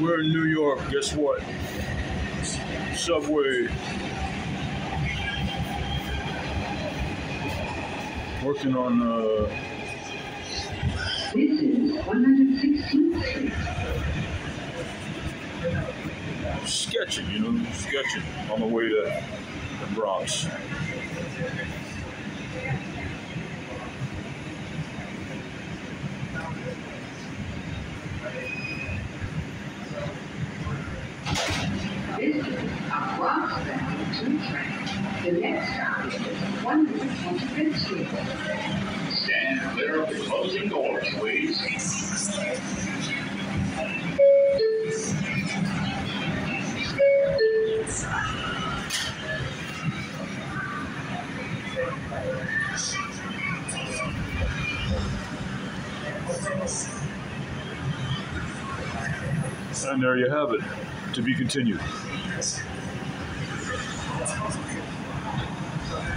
We're in New York. Guess what? Subway. Working on uh, This is 116th Street. sketching, you know, sketching on the way to the Bronx. Is. The next stop is 125th Street. Stand clear of the closing. And there you have it. To be continued.